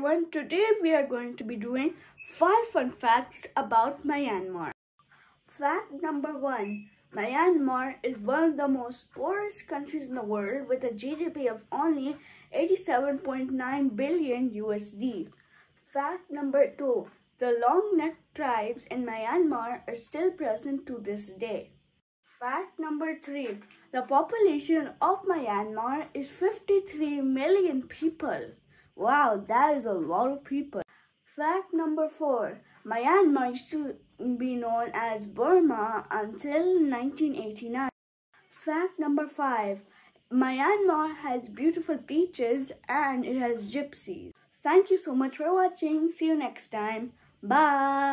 everyone, today we are going to be doing 5 fun facts about Myanmar. Fact number 1. Myanmar is one of the most poorest countries in the world with a GDP of only 87.9 billion USD. Fact number 2. The long neck tribes in Myanmar are still present to this day. Fact number 3. The population of Myanmar is 53 million people. Wow, that is a lot of people. Fact number 4. Myanmar used to be known as Burma until 1989. Fact number 5. Myanmar has beautiful beaches and it has gypsies. Thank you so much for watching. See you next time. Bye.